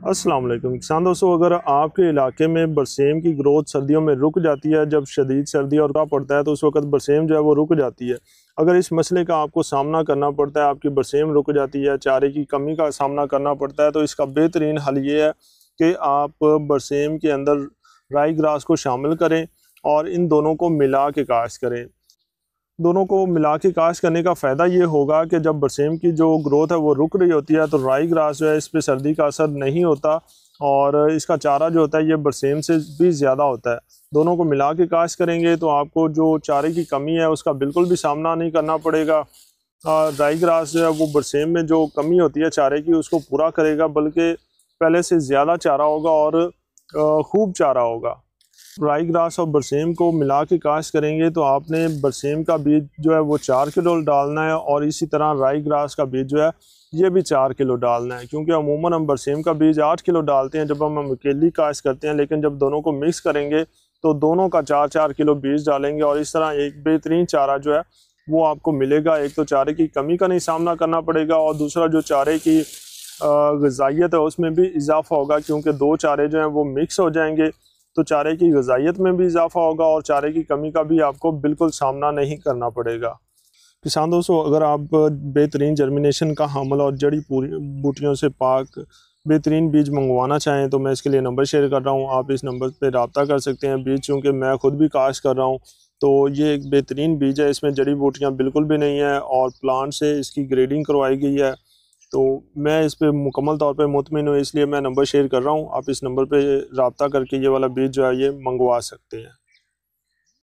अस्सलाम वालेकुम। किसान दोस्तों, अगर आपके इलाके में बरसेम की ग्रोथ सर्दियों में रुक जाती है, जब शदीद सर्दी और का पड़ता है तो उस वक्त बरसेम जो है वो रुक जाती है। अगर इस मसले का आपको सामना करना पड़ता है, आपकी बरसेम रुक जाती है, चारे की कमी का सामना करना पड़ता है तो इसका बेहतरीन हल ये है कि आप बरसेम के अंदर राई ग्रास को शामिल करें और इन दोनों को मिला के काश्त करें। दोनों को मिला के काश करने का फ़ायदा ये होगा कि जब बरसेम की जो ग्रोथ है वो रुक रही होती है तो राई ग्रास जो है, इस पर सर्दी का असर नहीं होता और इसका चारा जो होता है, ये बरसेम से भी ज़्यादा होता है। दोनों को मिला के काश करेंगे तो आपको जो चारे की कमी है, उसका बिल्कुल भी सामना नहीं करना पड़ेगा। राई ग्रास जो है, वो बरसेम में जो कमी होती है चारे की, उसको पूरा करेगा, बल्कि पहले से ज़्यादा चारा होगा और खूब चारा होगा। राई ग्रास और बरसेम को मिला के काश करेंगे तो आपने बरसेम का बीज जो है वो चार किलो डालना है और इसी तरह राई ग्रास का बीज जो है ये भी चार किलो डालना है। क्योंकि अमूमन हम बरसेम का बीज आठ किलो डालते हैं जब हम अकेली काश करते हैं, लेकिन जब दोनों को मिक्स करेंगे तो दोनों का चार चार किलो बीज डालेंगे और इस तरह एक बेहतरीन चारा जो है वो आपको मिलेगा। एक तो चारे की कमी का नहीं सामना करना पड़ेगा और दूसरा जो चारे की गजाइत है उसमें भी इजाफा होगा क्योंकि दो चारे जो हैं वो मिक्स हो जाएँगे। तो चारे की गजाइत में भी इजाफा होगा और चारे की कमी का भी आपको बिल्कुल सामना नहीं करना पड़ेगा। किसान दोस्तों अगर आप बेहतरीन जर्मिनेशन का हमल और जड़ी पूरी, बूटियों से पाक बेहतरीन बीज मंगवाना चाहें तो मैं इसके लिए नंबर शेयर कर रहा हूँ। आप इस नंबर पर रबता कर सकते हैं। बीज चूँकि मैं खुद भी काश कर रहा हूँ तो ये एक बेहतरीन बीज है। इसमें जड़ी बूटियाँ बिल्कुल भी नहीं है और प्लांट से इसकी ग्रेडिंग करवाई गई है। तो मैं इस पर मुकम्मल तौर पर मुतमिन हूँ, इसलिए मैं नंबर शेयर कर रहा हूँ। आप इस नंबर पर रबता करके ये वाला बीज जो है, ये मंगवा सकते हैं।